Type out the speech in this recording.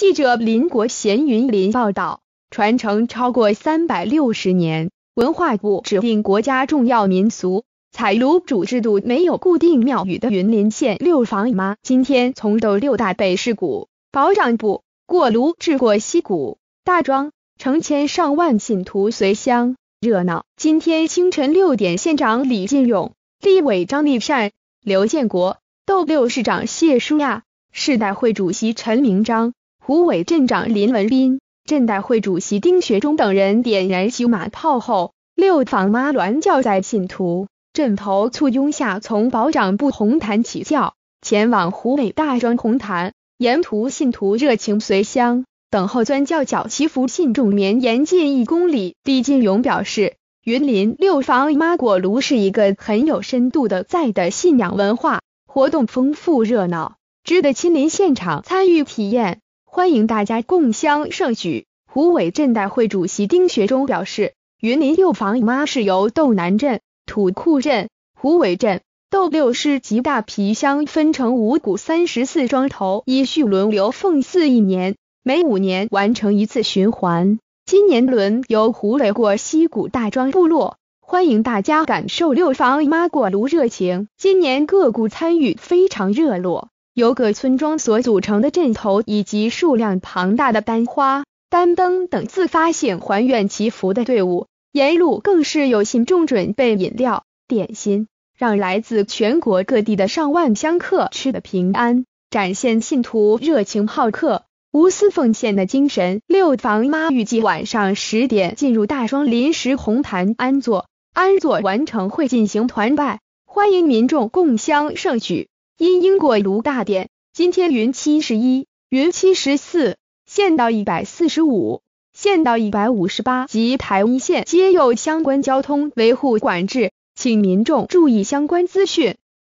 记者林国贤云林报道，传承超过三百六十年，文化部指定国家重要民俗采炉主制度没有固定庙宇的云林县六房妈，今天从斗六大北市谷保长部过炉至过溪谷大庄，成千上万信徒随乡热闹。今天清晨六点，县长李进勇、立委张立善、刘建国、斗六市长谢舒亚、市代会主席陈明章。虎尾镇长林文斌、镇代会主席丁学忠等人点燃修马炮后，六坊妈銮轿在信徒镇头簇拥下，从保长部红坛起轿，前往湖尾大庄红坛。沿途信徒热情随乡，等候钻轿脚祈福，信众绵延近一公里。李进勇表示，云林六坊妈果炉是一个很有深度的在的信仰文化活动，丰富热闹，值得亲临现场参与体验。欢迎大家共襄盛举。湖尾镇代会主席丁学忠表示，云林六房妈是由斗南镇、土库镇、湖尾镇、斗六市及大皮乡分成五股三十四庄头，依序轮流奉祀一年，每五年完成一次循环。今年轮由虎尾过溪谷大庄部落，欢迎大家感受六房妈过炉热情。今年各股参与非常热络。由各村庄所组成的阵头，以及数量庞大的单花、单灯等自发性还愿祈福的队伍，沿路更是有信众准备饮料、点心，让来自全国各地的上万香客吃得平安，展现信徒热情好客、无私奉献的精神。六房妈预计晚上十点进入大庄临时红坛安坐，安坐完成会进行团拜，欢迎民众共襄盛举。因因果炉大典，今天云七十一、云七十四、县道一百四十五、县道一百五十八及台一线皆有相关交通维护管制，请民众注意相关资讯。